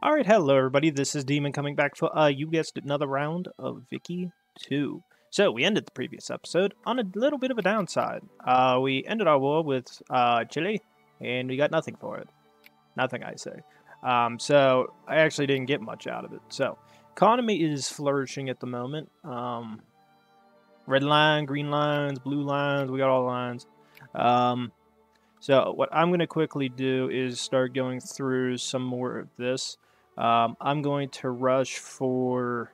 All right, hello everybody. This is Demon coming back for uh, you guessed another round of Vicky Two. So we ended the previous episode on a little bit of a downside. Uh, we ended our war with uh, Chile, and we got nothing for it. Nothing, I say. Um, so I actually didn't get much out of it. So economy is flourishing at the moment. Um, red line, green lines, blue lines. We got all lines. Um, so what I'm going to quickly do is start going through some more of this. Um, I'm going to rush for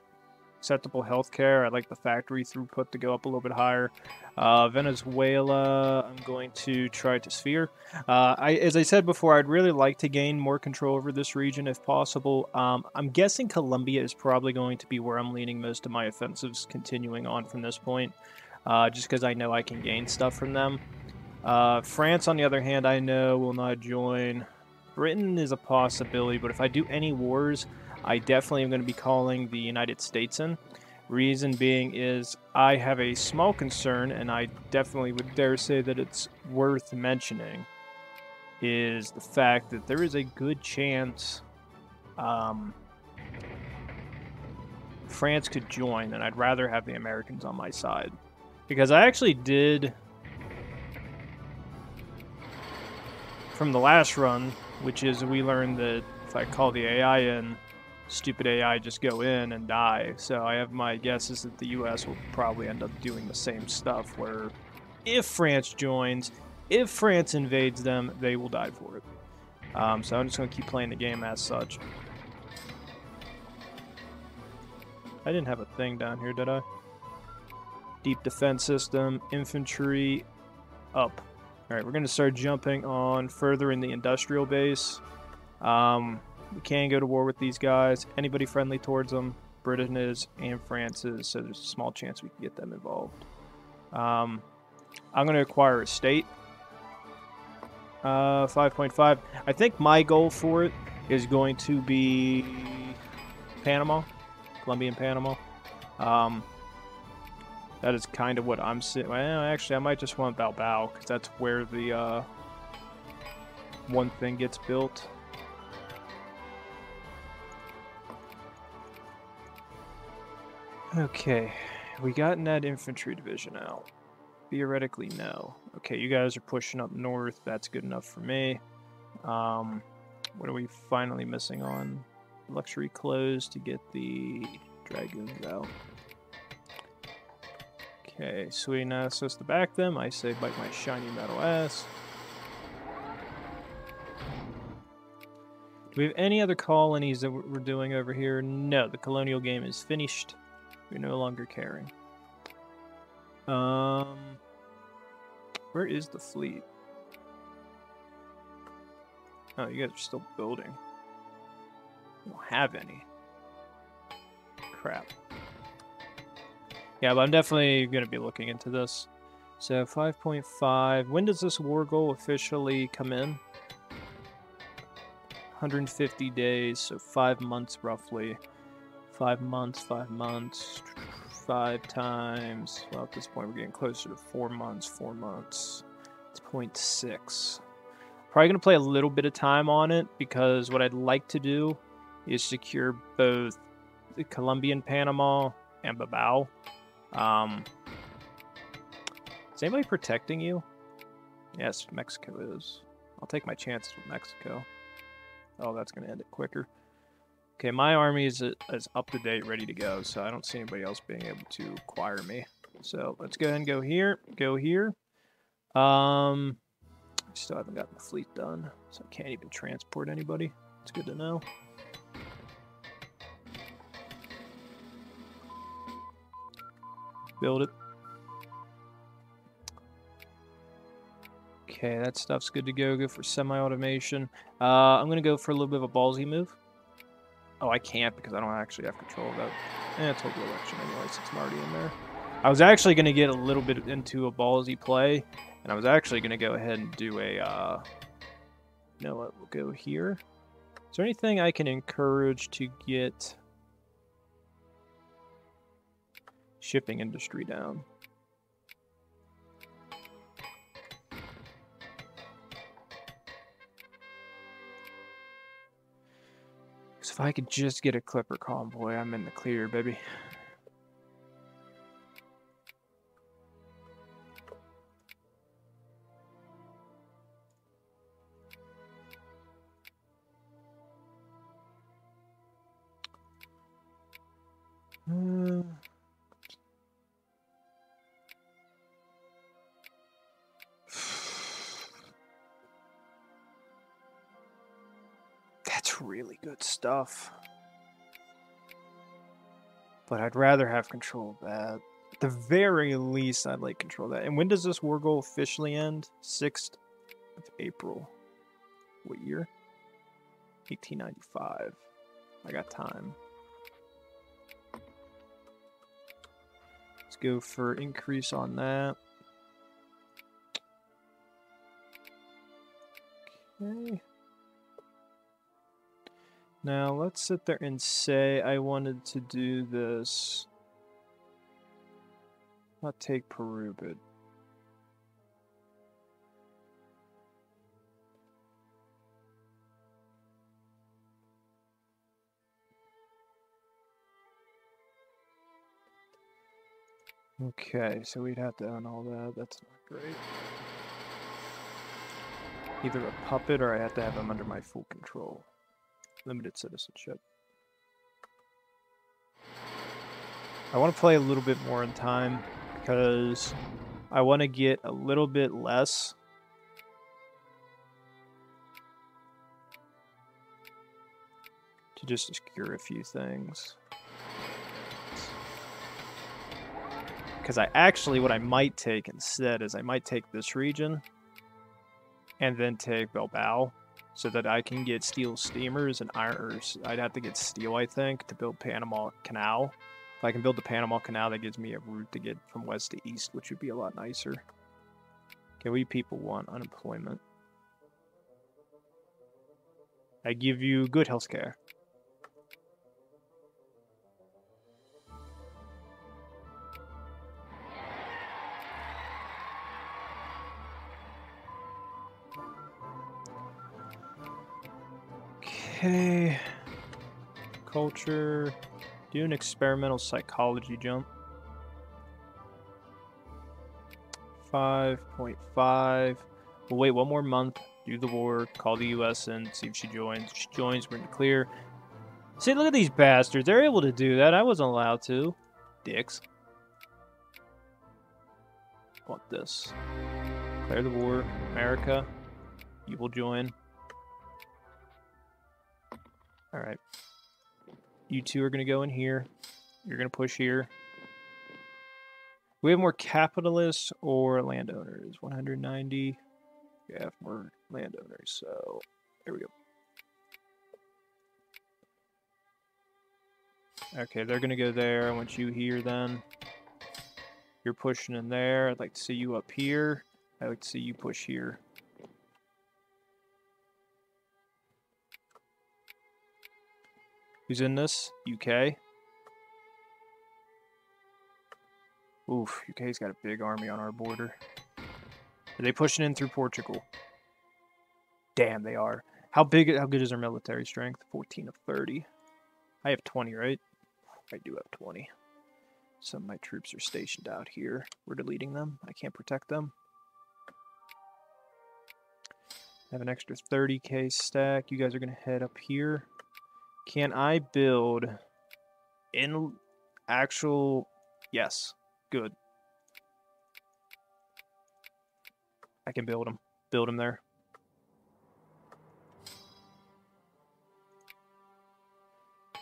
acceptable healthcare. I'd like the factory throughput to go up a little bit higher. Uh, Venezuela, I'm going to try to sphere. Uh, I, as I said before, I'd really like to gain more control over this region if possible. Um, I'm guessing Colombia is probably going to be where I'm leaning most of my offensives continuing on from this point, uh, just because I know I can gain stuff from them. Uh, France, on the other hand, I know will not join. Britain is a possibility, but if I do any wars, I definitely am going to be calling the United States in. Reason being is I have a small concern, and I definitely would dare say that it's worth mentioning, is the fact that there is a good chance um, France could join, and I'd rather have the Americans on my side. Because I actually did, from the last run, which is we learned that if I call the AI in, stupid AI just go in and die. So I have my guesses that the US will probably end up doing the same stuff where if France joins, if France invades them, they will die for it. Um, so I'm just going to keep playing the game as such. I didn't have a thing down here, did I? Deep defense system, infantry, up. Alright, we're going to start jumping on further in the industrial base. Um, we can go to war with these guys. Anybody friendly towards them, Britain is and France is, so there's a small chance we can get them involved. Um, I'm going to acquire a state. Uh, 5.5. I think my goal for it is going to be Panama, Colombian Panama. Um, that is kind of what I'm sitting. Well, actually, I might just want Balbao because that's where the uh, one thing gets built. Okay, we gotten that infantry division out. Theoretically, no. Okay, you guys are pushing up north. That's good enough for me. Um, what are we finally missing on? Luxury clothes to get the dragoons out. Okay, sweet. It's supposed to back them. I say bite my shiny metal ass. Do we have any other colonies that we're doing over here? No, the colonial game is finished. We're no longer caring. Um, where is the fleet? Oh, you guys are still building. You don't have any. Crap. Yeah, but I'm definitely going to be looking into this. So 5.5. When does this war goal officially come in? 150 days, so five months roughly. Five months, five months, five times. Well, at this point, we're getting closer to four months, four months. It's 0.6. Probably going to play a little bit of time on it because what I'd like to do is secure both the Colombian Panama and Babao. Um, is anybody protecting you? Yes, Mexico is. I'll take my chances with Mexico. Oh, that's going to end it quicker. Okay, my army is, is up to date, ready to go, so I don't see anybody else being able to acquire me. So let's go ahead and go here, go here. Um, I still haven't gotten the fleet done, so I can't even transport anybody. It's good to know. Build it. Okay, that stuff's good to go. Go for semi-automation. Uh, I'm going to go for a little bit of a ballsy move. Oh, I can't because I don't actually have control of that. Eh, it's election anyway since I'm already in there. I was actually going to get a little bit into a ballsy play, and I was actually going to go ahead and do a, uh, you know what, we'll go here. Is there anything I can encourage to get shipping industry down? If I could just get a Clipper convoy, I'm in the clear, baby. Really good stuff. But I'd rather have control of that. At the very least, I'd like control that. And when does this war goal officially end? 6th of April. What year? 1895. I got time. Let's go for increase on that. Okay. Now let's sit there and say I wanted to do this. Not take Peru, but Okay, so we'd have to own all that. That's not great. Either a puppet or I have to have him under my full control. Limited citizenship. I want to play a little bit more in time because I want to get a little bit less to just secure a few things. Because I actually, what I might take instead is I might take this region and then take Bilbao so that I can get steel steamers and iron. I'd have to get steel, I think, to build Panama Canal. If I can build the Panama Canal, that gives me a route to get from west to east, which would be a lot nicer. Okay, we people want unemployment. I give you good health care. Okay. Culture. Do an experimental psychology jump. 5.5. We'll wait one more month. Do the war. Call the U.S. in. See if she joins. She joins, we're in the clear. See, look at these bastards. They're able to do that. I wasn't allowed to. Dicks. Want this. Declare the war. America. You will join. All right. You two are going to go in here. You're going to push here. We have more capitalists or landowners. 190. We have more landowners. So there we go. Okay, they're going to go there. I want you here then. You're pushing in there. I'd like to see you up here. I'd like to see you push here. Who's in this? UK. Oof, UK's got a big army on our border. Are they pushing in through Portugal? Damn, they are. How big, how good is our military strength? 14 of 30. I have 20, right? I do have 20. Some of my troops are stationed out here. We're deleting them. I can't protect them. I have an extra 30k stack. You guys are going to head up here. Can I build in actual... Yes. Good. I can build them. Build them there.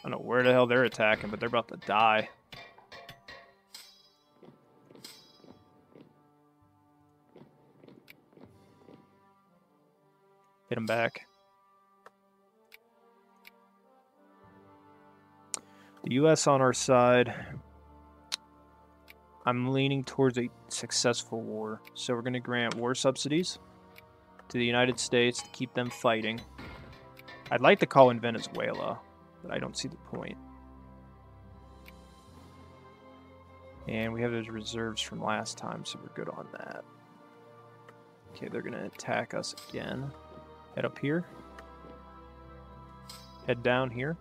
I don't know where the hell they're attacking, but they're about to die. Hit them back. The U.S. on our side, I'm leaning towards a successful war. So we're going to grant war subsidies to the United States to keep them fighting. I'd like to call in Venezuela, but I don't see the point. And we have those reserves from last time, so we're good on that. Okay, they're going to attack us again. Head up here. Head down here.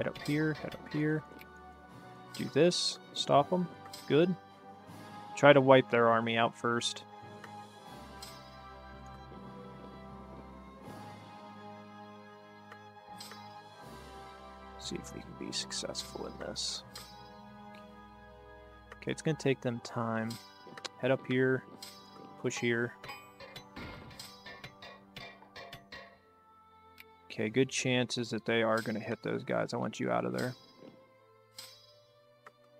Head up here, head up here. Do this, stop them. Good. Try to wipe their army out first. See if we can be successful in this. Okay, it's going to take them time. Head up here, push here. Okay, good chances that they are going to hit those guys. I want you out of there.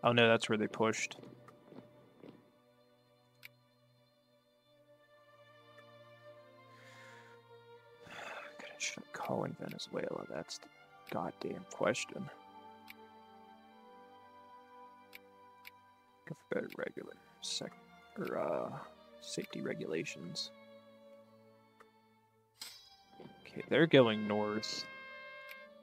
Oh no, that's where they pushed. Should I call in Venezuela? That's the goddamn question. Go for better regular sec or uh, safety regulations. Okay, they're going north.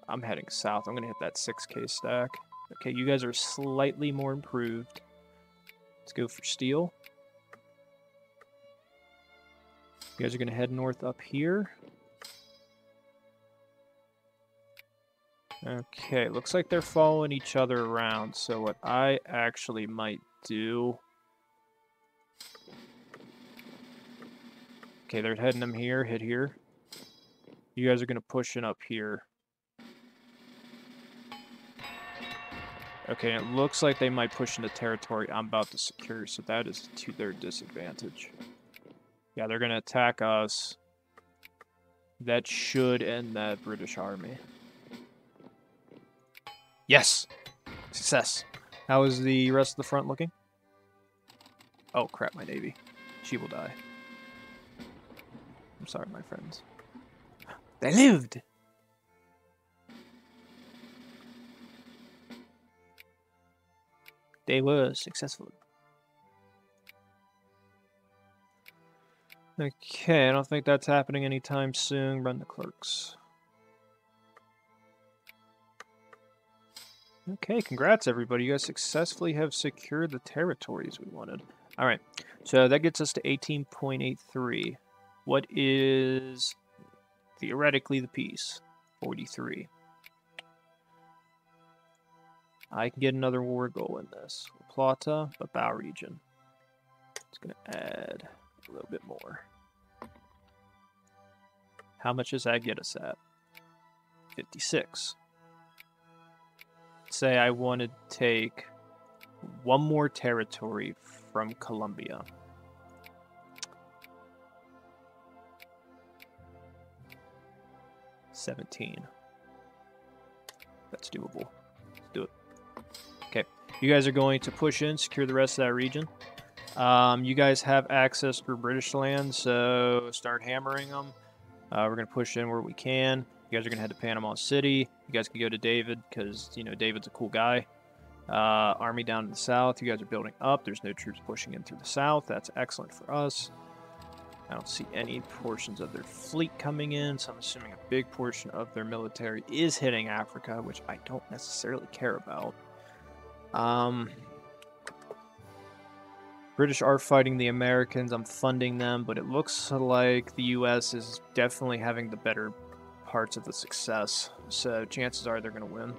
I'm heading south. I'm gonna hit that 6k stack. Okay, you guys are slightly more improved. Let's go for steel. You guys are gonna head north up here. Okay, looks like they're following each other around. So what I actually might do... Okay, they're heading them here, hit here. You guys are going to push in up here. Okay, it looks like they might push into territory I'm about to secure, so that is to their disadvantage. Yeah, they're going to attack us. That should end that British army. Yes! Success. How is the rest of the front looking? Oh crap, my navy. She will die. I'm sorry, my friends. They lived! They were successful. Okay, I don't think that's happening anytime soon. Run the clerks. Okay, congrats everybody. You guys successfully have secured the territories we wanted. Alright, so that gets us to 18.83. What is theoretically the peace? 43. I can get another war goal in this. Plata, but Bow region. It's going to add a little bit more. How much does that get us at? 56 say I want to take one more territory from Colombia. Seventeen. That's doable. Let's do it. Okay. You guys are going to push in, secure the rest of that region. Um, you guys have access for British land, so start hammering them. Uh, we're going to push in where we can. You guys are going to head to Panama City. You guys can go to David because, you know, David's a cool guy. Uh, army down to the south. You guys are building up. There's no troops pushing in through the south. That's excellent for us. I don't see any portions of their fleet coming in, so I'm assuming a big portion of their military is hitting Africa, which I don't necessarily care about. Um, British are fighting the Americans. I'm funding them, but it looks like the U.S. is definitely having the better parts of the success, so chances are they're going to win.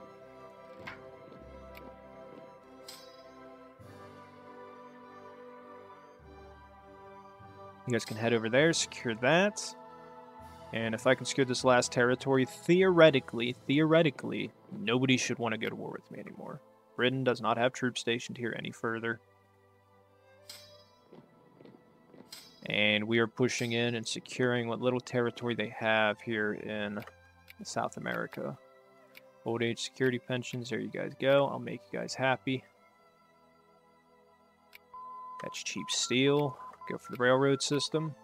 You guys can head over there, secure that. And if I can secure this last territory, theoretically, theoretically, nobody should want to go to war with me anymore. Britain does not have troops stationed here any further. And we are pushing in and securing what little territory they have here in South America. Old age security pensions, there you guys go. I'll make you guys happy. That's cheap steel. Go for the railroad system.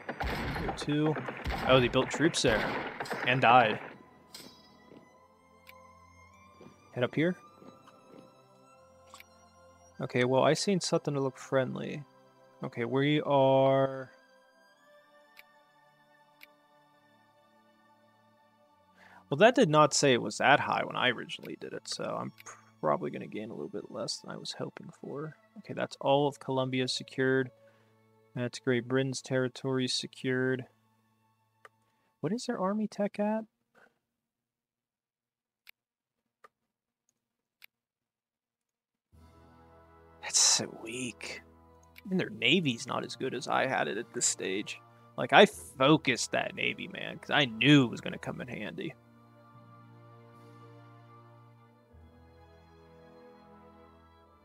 Go two. Oh, they built troops there. And died. Head up here. Okay, well, I seen something to look friendly. Okay, we are... Well, that did not say it was that high when I originally did it, so I'm probably going to gain a little bit less than I was hoping for. Okay, that's all of Colombia secured. That's Great Britain's territory secured. What is their army tech at? That's so weak. And their navy's not as good as I had it at this stage. Like, I focused that navy, man, because I knew it was going to come in handy.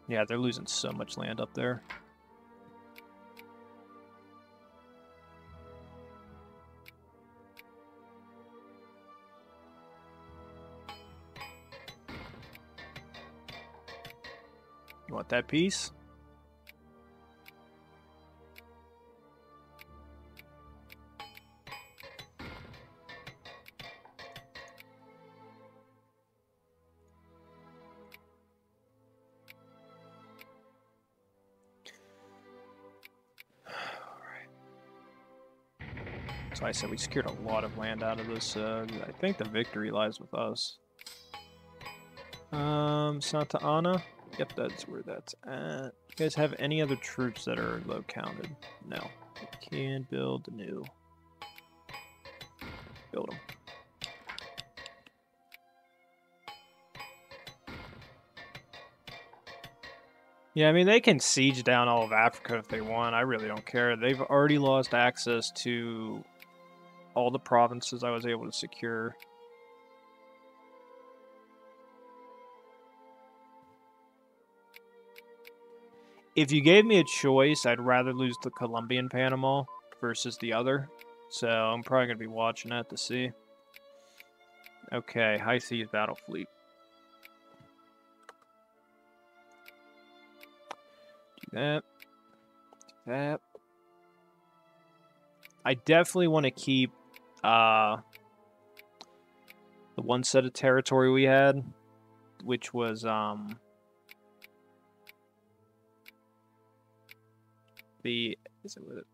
Yeah, they're losing so much land up there. You want that piece? I said we secured a lot of land out of this. Uh, I think the victory lies with us. Um, Santa Ana. Yep, that's where that's at. You guys have any other troops that are low counted? No. We can build new. Build them. Yeah, I mean, they can siege down all of Africa if they want. I really don't care. They've already lost access to all the provinces I was able to secure. If you gave me a choice, I'd rather lose the Colombian Panama versus the other. So I'm probably going to be watching that to see. Okay, High Seas Battle Fleet. Do that. Do that. I definitely want to keep uh, the one set of territory we had, which was um, the is it with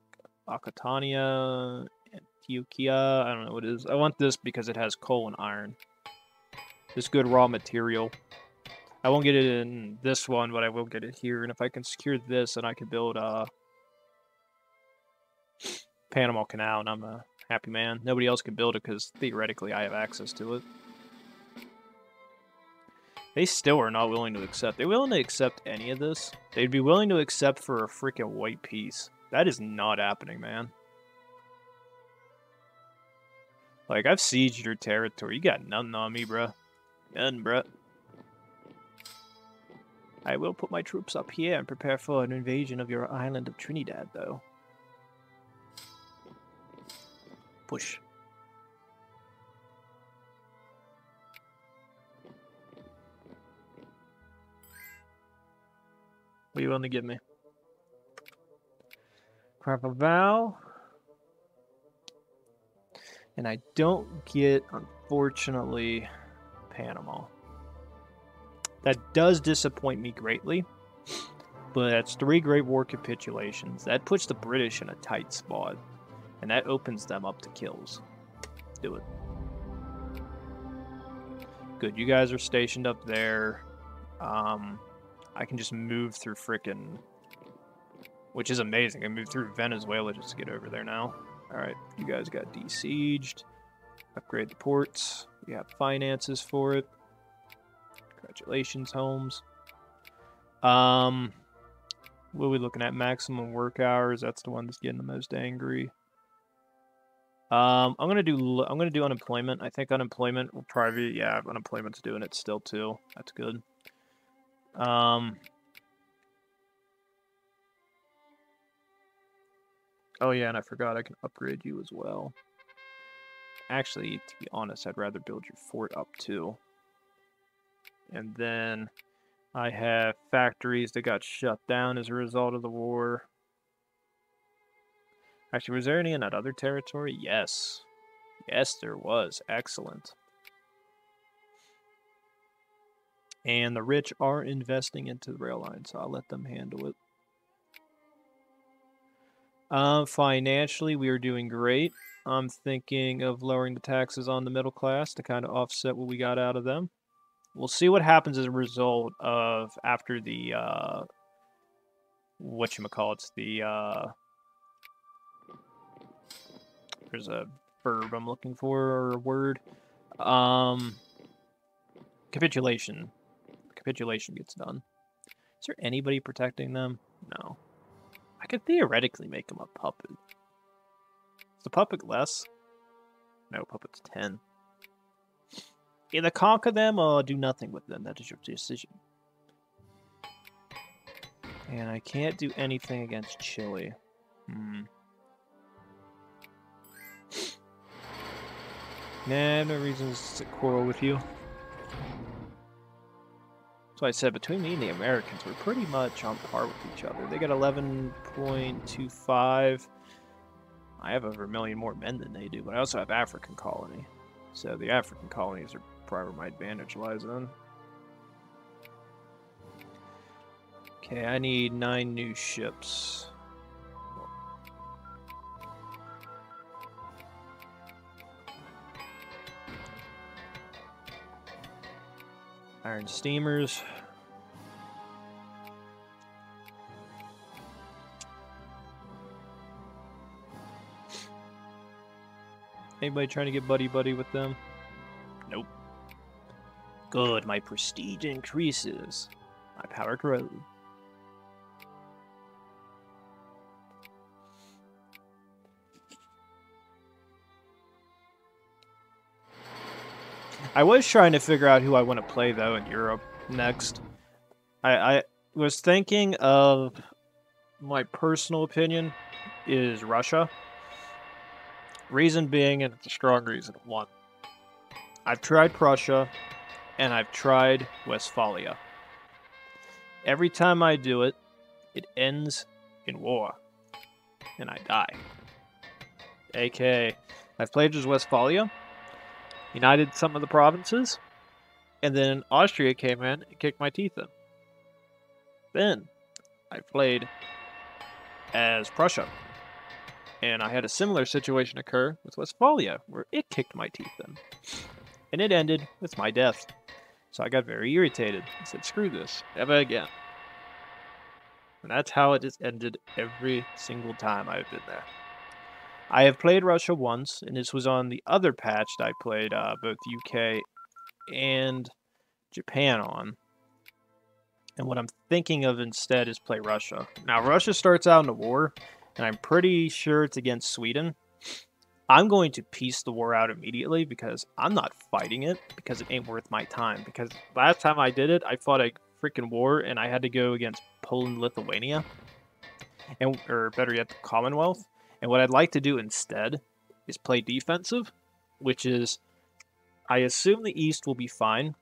Akatania, Antioquia? I don't know what it is. I want this because it has coal and iron. This good raw material. I won't get it in this one, but I will get it here. And if I can secure this, then I can build a Panama Canal, and I'm a happy man. Nobody else can build it because theoretically I have access to it. They still are not willing to accept. They're willing to accept any of this. They'd be willing to accept for a freaking white piece. That is not happening, man. Like, I've sieged your territory. You got nothing on me, bruh. None, bruh. I will put my troops up here and prepare for an invasion of your island of Trinidad, though. Push. What are you willing to give me? Caraval. And I don't get, unfortunately, Panama. That does disappoint me greatly. But that's three Great War capitulations. That puts the British in a tight spot. And that opens them up to kills. Do it. Good, you guys are stationed up there. Um, I can just move through frickin' which is amazing. I moved through Venezuela just to get over there now. Alright, you guys got desieged. Upgrade the ports. We have finances for it. Congratulations, Holmes. Um, what are we looking at? Maximum work hours. That's the one that's getting the most angry. Um, I'm gonna do I'm gonna do unemployment. I think unemployment will probably yeah unemployment's doing it still too. That's good. Um, Oh yeah, and I forgot I can upgrade you as well. Actually, to be honest, I'd rather build your fort up too. And then I have factories that got shut down as a result of the war. Actually, was there any in that other territory? Yes. Yes, there was. Excellent. And the rich are investing into the rail line, so I'll let them handle it. Um, financially, we are doing great. I'm thinking of lowering the taxes on the middle class to kind of offset what we got out of them. We'll see what happens as a result of after the uh, what you call it's the uh, there's a verb I'm looking for or a word. Um, capitulation. Capitulation gets done. Is there anybody protecting them? No. I could theoretically make them a puppet. Is the puppet less? No, puppet's 10. Either conquer them or do nothing with them. That is your decision. And I can't do anything against Chile. Hmm. Nah, no reasons to quarrel with you. So I said, between me and the Americans, we're pretty much on par with each other. They got 11.25. I have over a million more men than they do, but I also have African colony. So the African colonies are probably where my advantage lies in. Okay, I need nine new ships. Iron steamers. Anybody trying to get buddy-buddy with them? Nope. Good, my prestige increases. My power grows. I was trying to figure out who I want to play though in Europe next. I, I was thinking of my personal opinion is Russia. Reason being, and it's a strong reason. One, I've tried Prussia, and I've tried Westphalia. Every time I do it, it ends in war, and I die. AK, I've played as Westphalia, united some of the provinces, and then Austria came in and kicked my teeth in. Then I played as Prussia, and I had a similar situation occur with Westphalia, where it kicked my teeth in. And it ended with my death. So I got very irritated. I said, screw this, never again. And that's how it has ended every single time I've been there. I have played Russia once, and this was on the other patch that I played uh, both UK and Japan on. And what I'm thinking of instead is play Russia. Now, Russia starts out in a war, and I'm pretty sure it's against Sweden. I'm going to piece the war out immediately because I'm not fighting it because it ain't worth my time. Because last time I did it, I fought a freaking war and I had to go against Poland, Lithuania, and or better yet, the Commonwealth. And what I'd like to do instead is play defensive, which is I assume the East will be fine.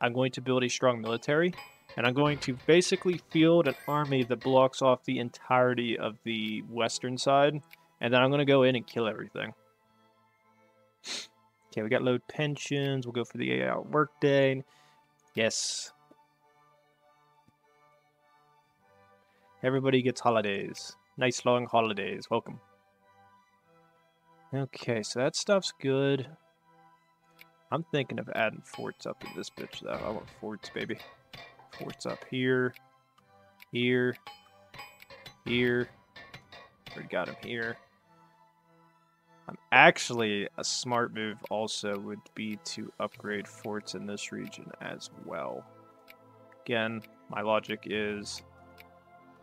I'm going to build a strong military, and I'm going to basically field an army that blocks off the entirety of the western side, and then I'm going to go in and kill everything. Okay, we got load pensions. We'll go for the 8 hour workday. Yes. Everybody gets holidays. Nice long holidays. Welcome. Okay, so that stuff's good. I'm thinking of adding forts up in this bitch, though. I want forts, baby. Forts up here, here, here. We got him here. I'm actually, a smart move also would be to upgrade forts in this region as well. Again, my logic is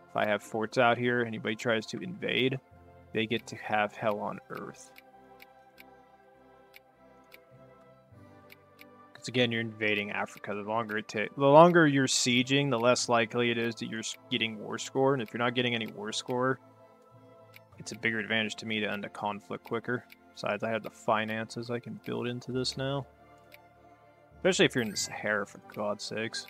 if I have forts out here, anybody tries to invade, they get to have hell on earth. Because again, you're invading Africa. The longer it takes, the longer you're sieging, the less likely it is that you're getting war score. And if you're not getting any war score, it's a bigger advantage to me to end a conflict quicker. Besides, I have the finances I can build into this now. Especially if you're in the Sahara, for God's sakes.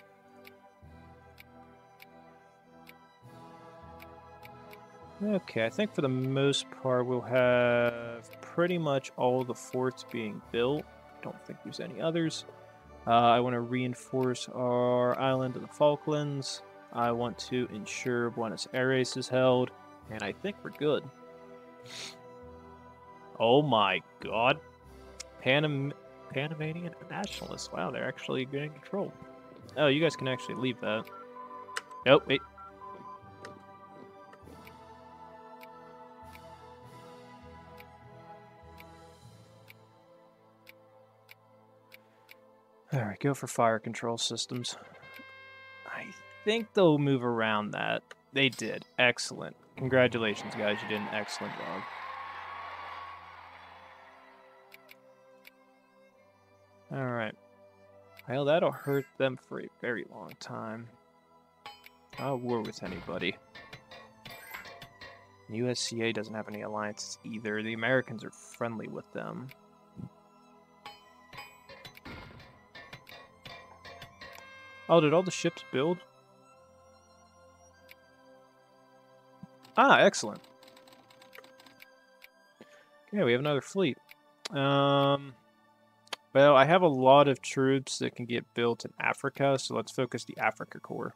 Okay, I think for the most part we'll have pretty much all the forts being built. Don't think there's any others. Uh, I want to reinforce our island of the Falklands. I want to ensure Buenos Aires is held. And I think we're good. Oh my god. Panam Panamanian nationalists. Wow, they're actually getting control. Oh, you guys can actually leave that. Nope, wait. Go for fire control systems. I think they'll move around that. They did. Excellent. Congratulations, guys. You did an excellent job. Alright. Well, that'll hurt them for a very long time. I'll war with anybody. USCA doesn't have any alliances either. The Americans are friendly with them. Oh, did all the ships build? Ah, excellent. Okay, we have another fleet. Um, well, I have a lot of troops that can get built in Africa, so let's focus the Africa Corps.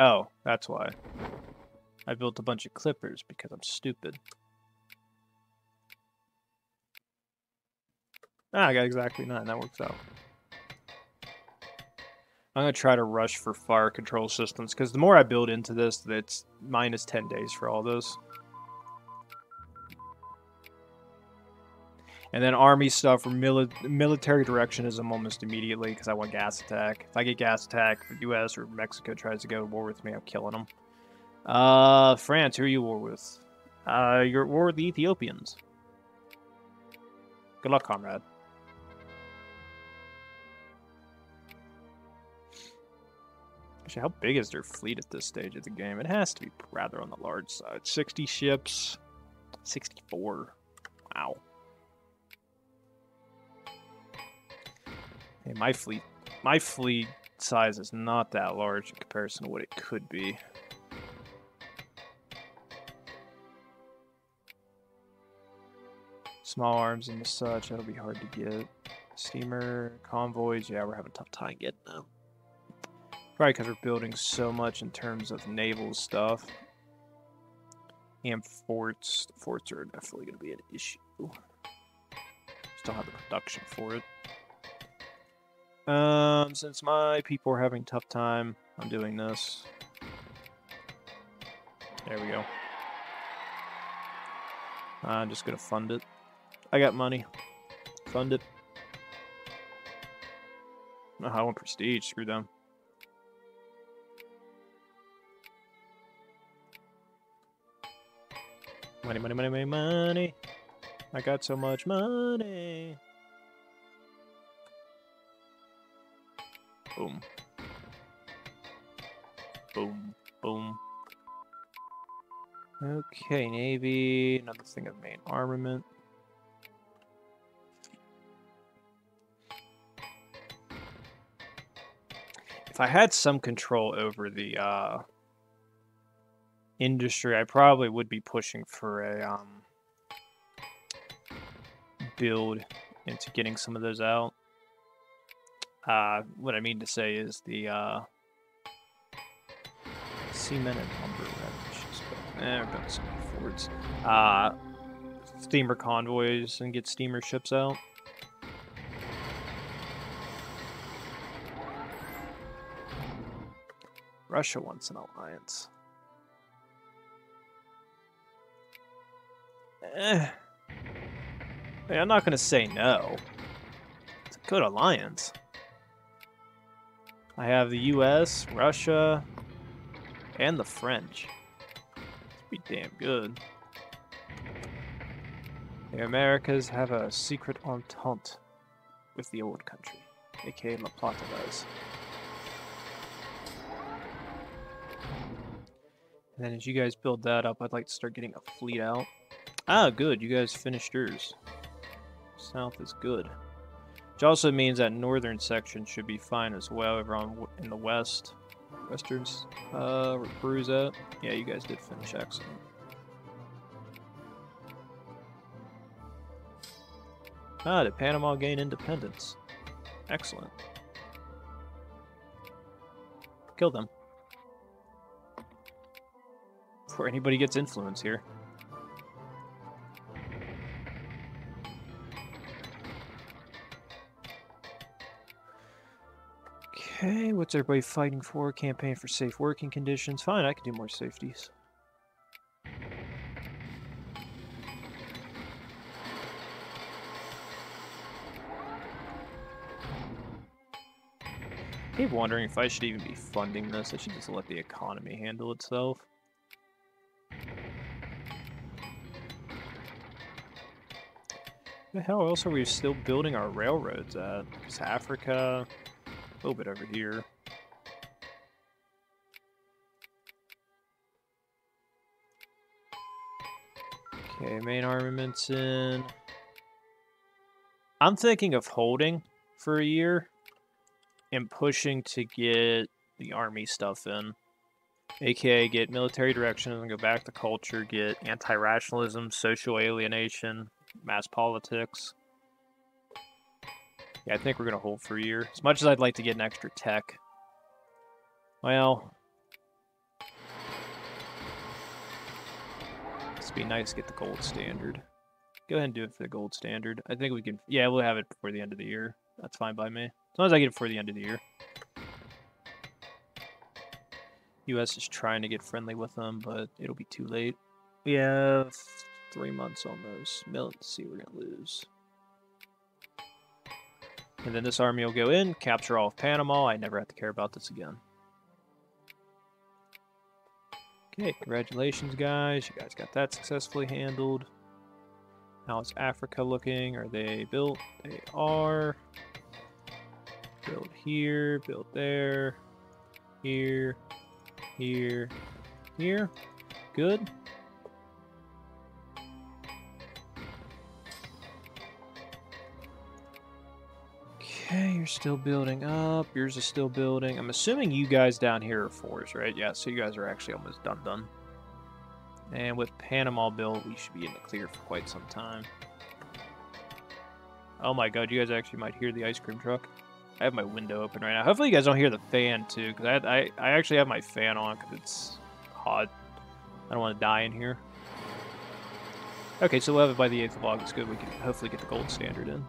Oh, that's why. I built a bunch of clippers because I'm stupid. Ah, I got exactly nine. That works out. I'm to try to rush for fire control systems, because the more I build into this, it's minus 10 days for all those. And then army stuff for mili military directionism almost immediately, because I want gas attack. If I get gas attack, if the U.S. or Mexico tries to go to war with me, I'm killing them. Uh, France, who are you war with? Uh, you're at war with the Ethiopians. Good luck, comrade. Actually, how big is their fleet at this stage of the game? It has to be rather on the large side. 60 ships, 64. Wow. Hey, my fleet, my fleet size is not that large in comparison to what it could be. Small arms and such, that'll be hard to get. Steamer, convoys, yeah, we're having a tough time getting them. Probably because we're building so much in terms of naval stuff. And forts. The forts are definitely going to be an issue. Still have the production for it. Um, since my people are having tough time, I'm doing this. There we go. I'm just going to fund it. I got money. Fund it. Oh, I want prestige. Screw them. Money, money, money, money, money. I got so much money. Boom. Boom, boom. Okay, Navy. Another thing of main armament. If I had some control over the uh, industry, I probably would be pushing for a um, build into getting some of those out. Uh, what I mean to say is the uh, cement and lumber Eh, got some forts. Uh, steamer convoys and get steamer ships out. Russia wants an alliance. Eh. Hey, I'm not to say no. It's a good alliance. I have the US, Russia, and the French. It's be damn good. The Americas have a secret entente with the old country, aka La Plata does. And then as you guys build that up, I'd like to start getting a fleet out. Ah, good. You guys finished yours. South is good. Which also means that northern section should be fine as well over on in the west. Westerns, uh, Peru's at. Yeah, you guys did finish excellent. Ah, did Panama gain independence? Excellent. Kill them. Before anybody gets influence here. Okay, what's everybody fighting for? Campaign for safe working conditions. Fine, I can do more safeties. I keep wondering if I should even be funding this. I should just let the economy handle itself. The hell else are we still building our railroads at? It's Africa, a little bit over here. Okay, main armaments in. I'm thinking of holding for a year and pushing to get the army stuff in. AKA get military direction and go back to culture, get anti-rationalism, social alienation, mass politics. Yeah, I think we're going to hold for a year. As much as I'd like to get an extra tech. Well, it's be nice to get the gold standard. Go ahead and do it for the gold standard. I think we can, yeah, we'll have it before the end of the year. That's fine by me. As long as I get it before the end of the year. U.S. is trying to get friendly with them, but it'll be too late. We have three months almost. Let's see, we're going to lose. And then this army will go in, capture all of Panama. I never have to care about this again. Okay, congratulations, guys. You guys got that successfully handled. How's Africa looking? Are they built? They are. Build here, build there, here, here, here. Good. Okay, you're still building up. Yours is still building. I'm assuming you guys down here are fours, right? Yeah, so you guys are actually almost done done. And with Panama built, we should be in the clear for quite some time. Oh my god, you guys actually might hear the ice cream truck. I have my window open right now. Hopefully you guys don't hear the fan too, because I, I, I actually have my fan on because it's hot. I don't want to die in here. Okay, so we'll have it by the 8th of August. Good, we can hopefully get the gold standard in.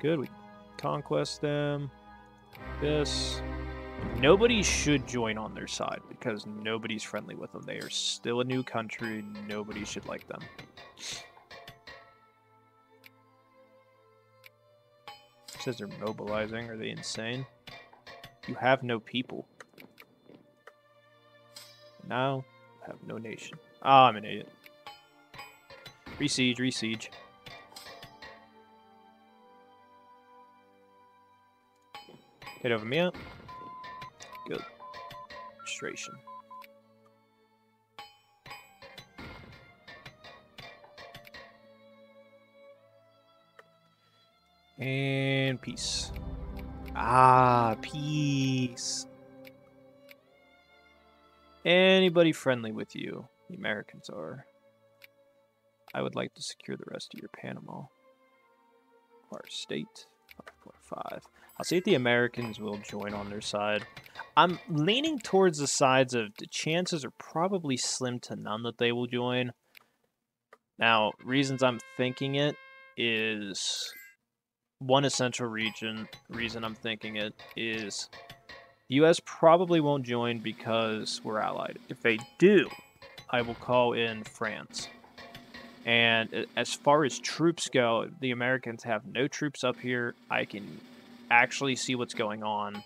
Good, we conquest them. This. Nobody should join on their side because nobody's friendly with them. They are still a new country. Nobody should like them. says they're mobilizing. Are they insane? You have no people. Now, have no nation. Ah, I'm an idiot. Resiege, resiege. Hit over me up. Good. Registration. And peace. Ah, peace. Anybody friendly with you? The Americans are. I would like to secure the rest of your Panama. Our state. 5.5. I'll see if the Americans will join on their side. I'm leaning towards the sides of the chances are probably slim to none that they will join. Now, reasons I'm thinking it is one essential region reason I'm thinking it is the US probably won't join because we're allied. If they do, I will call in France. And uh, as far as troops go, the Americans have no troops up here. I can actually see what's going on.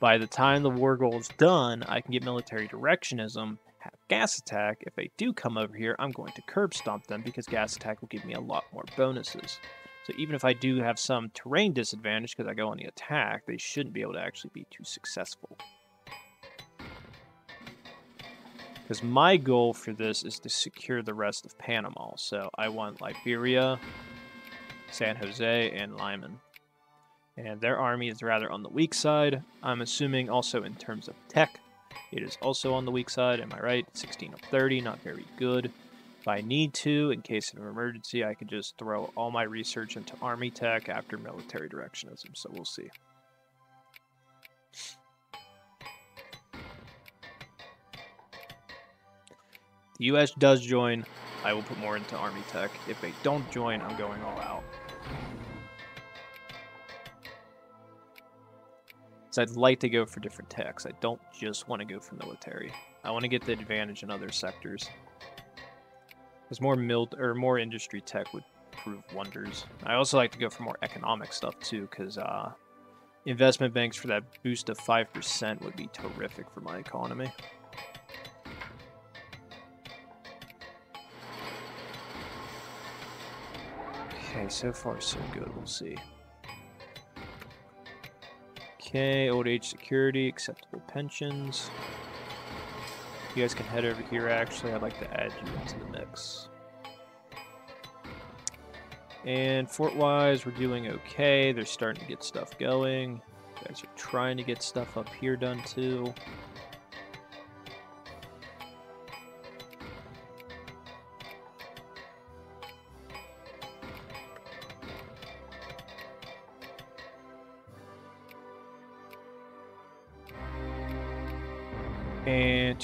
By the time the war goal is done, I can get military directionism, have gas attack. If they do come over here, I'm going to curb stomp them because gas attack will give me a lot more bonuses. So even if I do have some terrain disadvantage because I go on the attack, they shouldn't be able to actually be too successful. Because my goal for this is to secure the rest of Panama. So I want Liberia, San Jose, and Limón. And their army is rather on the weak side. I'm assuming also in terms of tech, it is also on the weak side. Am I right? 16 of 30, not very good. If I need to, in case of an emergency, I can just throw all my research into Army Tech after military directionism, so we'll see. The US does join, I will put more into Army Tech. If they don't join, I'm going all out. I'd like to go for different techs. I don't just want to go for military. I want to get the advantage in other sectors. Because more mil or more industry tech would prove wonders. I also like to go for more economic stuff too, because uh, Investment banks for that boost of 5% would be terrific for my economy. Okay, so far so good. We'll see. Okay, old age security, acceptable pensions. You guys can head over here, actually. I'd like to add you into the mix. And fort-wise, we're doing okay. They're starting to get stuff going. You guys are trying to get stuff up here done, too.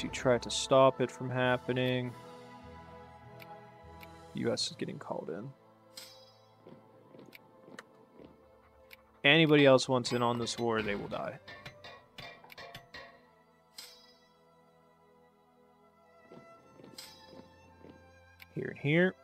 To try to stop it from happening, U.S. is getting called in. Anybody else wants in on this war, they will die. Here and here.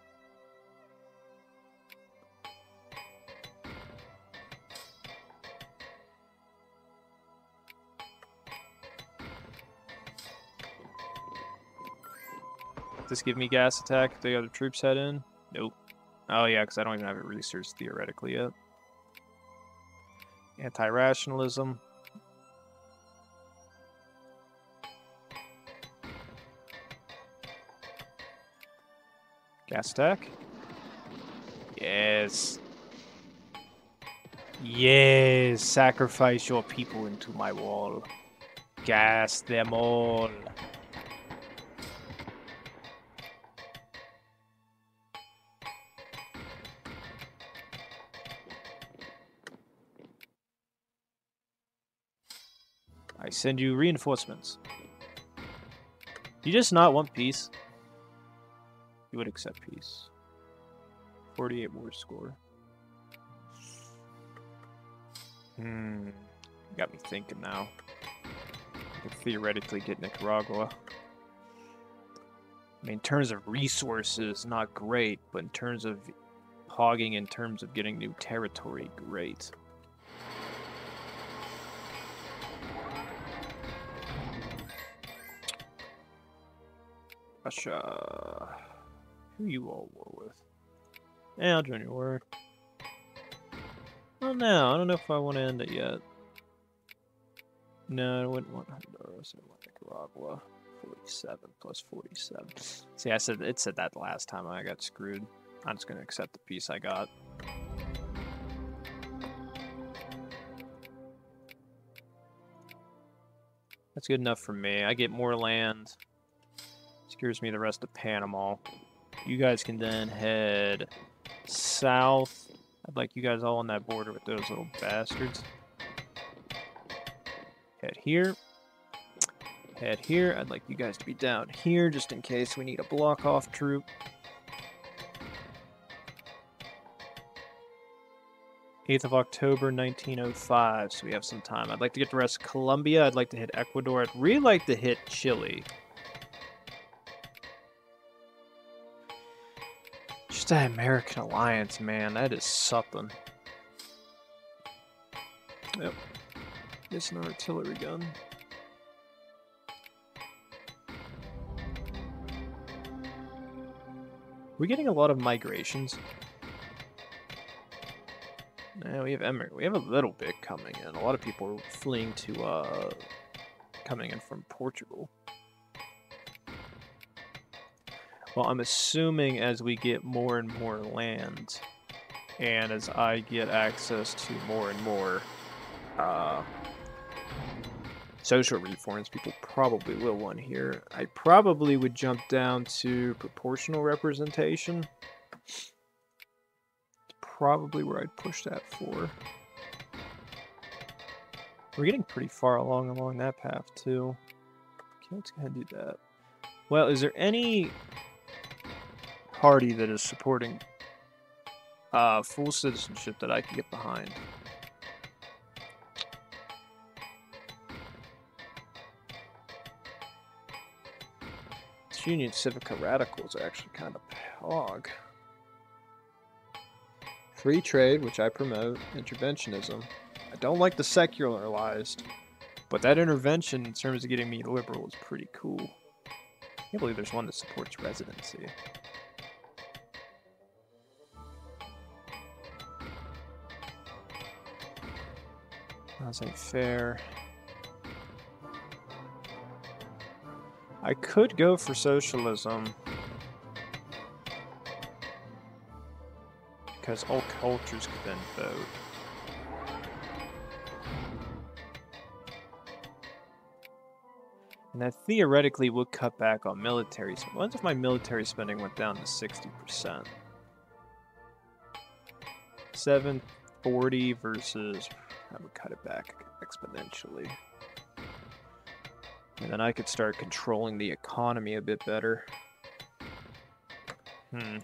This give me gas attack if the other troops head in? Nope. Oh yeah, because I don't even have it researched theoretically yet. Anti-rationalism. Gas attack. Yes. Yes, sacrifice your people into my wall. Gas them all. Send you reinforcements. You just not want peace? You would accept peace. 48 war score. Hmm. got me thinking now. I could theoretically get Nicaragua. I mean, in terms of resources, not great, but in terms of hogging, in terms of getting new territory, great. Russia. Who you all war with? Yeah, I'll join your war. Well, now I don't know if I want to end it yet. No, I wouldn't want Honduras. I want Nicaragua. 47 plus 47. See, I said it said that last time I got screwed. I'm just going to accept the piece I got. That's good enough for me. I get more land. Secures me the rest of Panama. You guys can then head south. I'd like you guys all on that border with those little bastards. Head here. Head here. I'd like you guys to be down here just in case we need a block off troop. Eighth of October, 1905. So we have some time. I'd like to get the rest of Colombia. I'd like to hit Ecuador. I'd really like to hit Chile. That American Alliance, man. That is something. Yep. It's an artillery gun. We're getting a lot of migrations. Now we have Emer we have a little bit coming in. A lot of people are fleeing to uh coming in from Portugal. Well, I'm assuming as we get more and more land, and as I get access to more and more uh, social reforms, people probably will want here. I probably would jump down to proportional representation. It's probably where I'd push that for. We're getting pretty far along along that path too. Okay, let's go ahead and do that. Well, is there any party that is supporting uh, full citizenship that I can get behind. This Union Civica Radicals are actually kind of hog. Free trade, which I promote, interventionism. I don't like the secularized, but that intervention in terms of getting me liberal is pretty cool. I can't believe there's one that supports residency. Ain't fair. I could go for socialism. Because all cultures could then vote. And that theoretically would cut back on military spending. What if my military spending went down to 60%? 740 versus... I would cut it back exponentially. And then I could start controlling the economy a bit better. Hmm.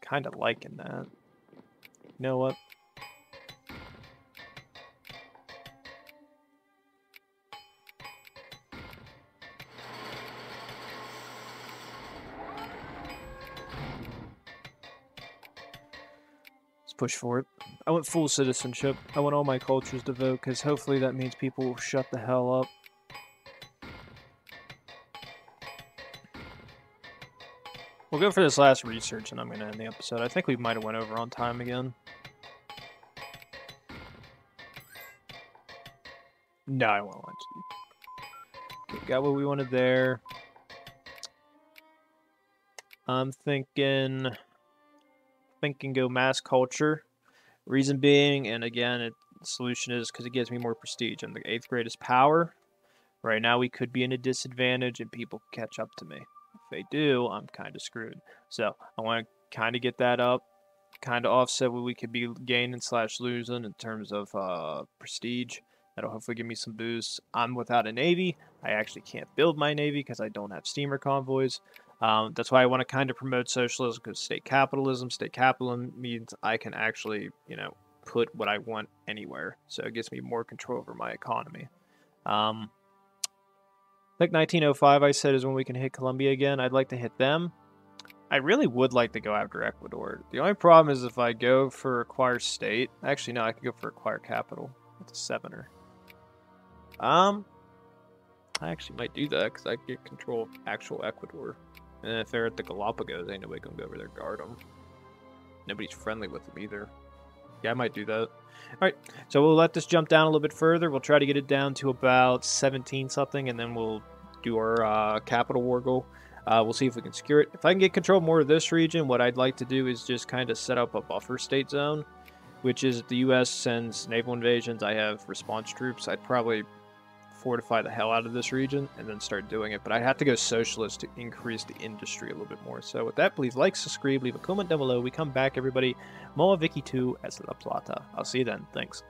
Kind of liking that. You know what? Let's push for it. I want full citizenship. I want all my cultures to vote, because hopefully that means people will shut the hell up. We'll go for this last research and I'm going to end the episode. I think we might have went over on time again. No, I won't want to. Okay, got what we wanted there. I'm thinking... Thinking go mass culture. Reason being, and again, it, solution is because it gives me more prestige. I'm the 8th greatest power. Right now we could be in a disadvantage and people catch up to me If they do, I'm kind of screwed. So I want to kind of get that up, kind of offset what we could be gaining slash losing in terms of uh, prestige. That'll hopefully give me some boosts. I'm without a navy. I actually can't build my navy because I don't have steamer convoys. Um, that's why I want to kind of promote socialism because state capitalism, state capitalism means I can actually, you know, put what I want anywhere. So it gives me more control over my economy. Um, like 1905, I said, is when we can hit Colombia again. I'd like to hit them. I really would like to go after Ecuador. The only problem is if I go for acquire state. Actually, no, I could go for acquire capital. It's a sevener. Um, I actually might do that because I get control of actual Ecuador. And if they're at the Galapagos, ain't nobody gonna go over there guard them. Nobody's friendly with them either. Yeah, I might do that. All right, so we'll let this jump down a little bit further. We'll try to get it down to about 17 something, and then we'll do our uh, capital war goal. Uh, we'll see if we can secure it. If I can get control more of this region, what I'd like to do is just kind of set up a buffer state zone, which is the U.S. sends naval invasions. I have response troops. I'd probably fortify the hell out of this region and then start doing it. But I'd have to go socialist to increase the industry a little bit more. So with that, please like, subscribe, leave a comment down below. We come back, everybody. Moa Vicky 2 as La Plata. I'll see you then. Thanks.